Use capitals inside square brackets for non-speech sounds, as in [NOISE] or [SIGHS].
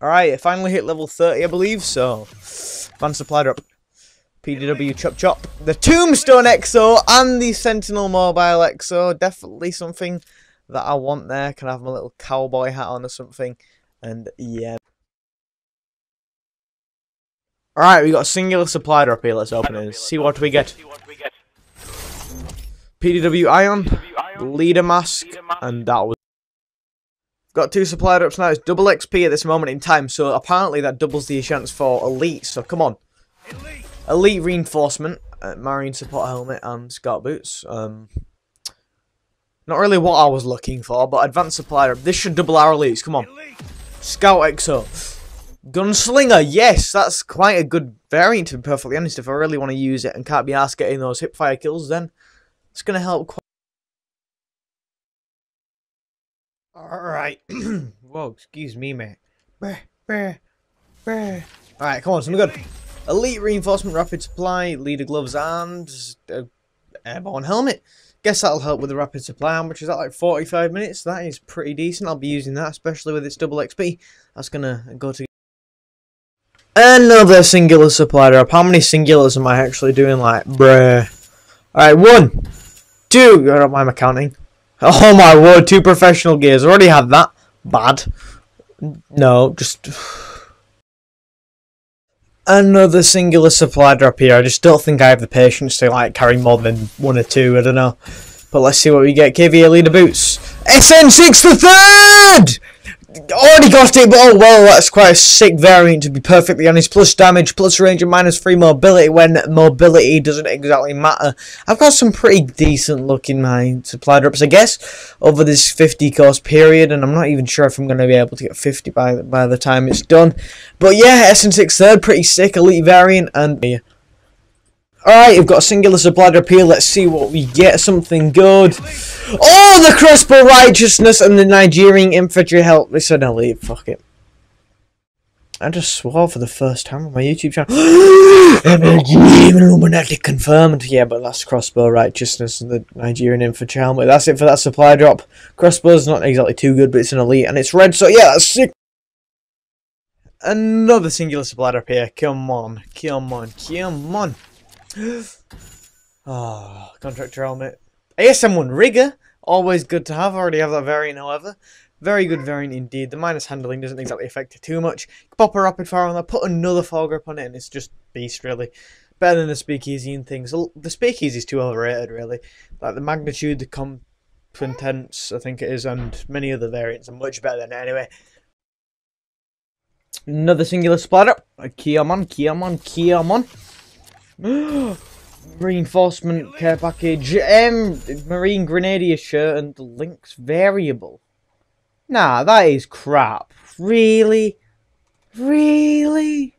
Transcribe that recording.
Alright, it finally hit level 30, I believe, so... Van supply drop. PDW Chop Chop. The Tombstone EXO and the Sentinel Mobile EXO. Definitely something that I want there. Can I have my little cowboy hat on or something? And yeah. Alright, we got a singular supply drop here. Let's open it see what we get. PDW Ion, Leader Mask, and that was Got two supply drops now. It's double XP at this moment in time, so apparently that doubles the chance for Elite. So come on. Elite, Reinforcement, uh, Marine Support Helmet, and Scout Boots. Um, not really what I was looking for, but Advanced Supply Drop. This should double our elites. Come on. Scout EXO. Gunslinger, yes, that's quite a good variant to be perfectly honest. If I really want to use it and can't be asked getting those hipfire kills, then it's going to help quite Alright. [CLEARS THROAT] Whoa, excuse me, mate. Alright, come on, something good. Elite Reinforcement Rapid Supply, Leader Gloves, and uh, Airborne Helmet. Guess that'll help with the Rapid Supply, which is at like 45 minutes. That is pretty decent. I'll be using that, especially with its double XP. That's gonna go to... Another singular supply drop. How many singulars am I actually doing? Like, bruh. Alright, one, two, I don't mind my counting. Oh my word, two professional gears. already had that. Bad. No, just... Another singular supply drop here. I just don't think I have the patience to like carry more than one or two. I don't know. But let's see what we get. KVA leader boots. SN6 the third! Already got it, but oh well, that's quite a sick variant to be perfectly honest. Plus damage, plus range, and minus 3 mobility when mobility doesn't exactly matter. I've got some pretty decent looking my supply drops, I guess, over this 50 course period, and I'm not even sure if I'm going to be able to get 50 by, by the time it's done. But yeah, SN6 third, pretty sick, elite variant, and yeah. Alright, we've got a singular supply drop here. Let's see what we get. Something good. Oh, the crossbow righteousness and the Nigerian infantry help. It's an elite. Fuck it. I just swore for the first time on my YouTube channel. [GASPS] Illuminati confirmed. Yeah, but that's crossbow righteousness and the Nigerian infantry helmet. That's it for that supply drop. Crossbow's not exactly too good, but it's an elite and it's red. So yeah, that's sick. Another singular supply drop here. Come on, come on, come on. Oh, [SIGHS] contractor helmet. ASM1 rigger. Always good to have. I already have that variant, however. Very good variant indeed. The minus handling doesn't exactly affect it too much. Pop a rapid fire on that, put another foregrip on it, and it's just beast, really. Better than the speakeasy and things. The speakeasy is too overrated, really. Like the magnitude, the contents, I think it is, and many other variants are much better than it anyway. Another singular splatter. Kiamon, Kiamon, Kiamon. [GASPS] Reinforcement care package. Um, Marine Grenadier shirt and the links variable. Nah, that is crap. Really? Really?